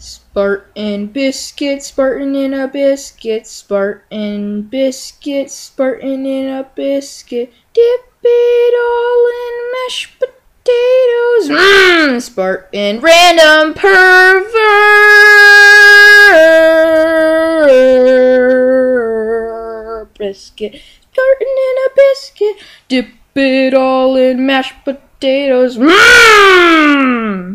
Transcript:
Spartan biscuit, Spartan in a biscuit, Spartan biscuit, Spartan in a biscuit. Dip it all in mashed potatoes. Mmm, Spartan random pervert biscuit, Spartan in a biscuit. Dip it all in mashed potatoes. Mmm.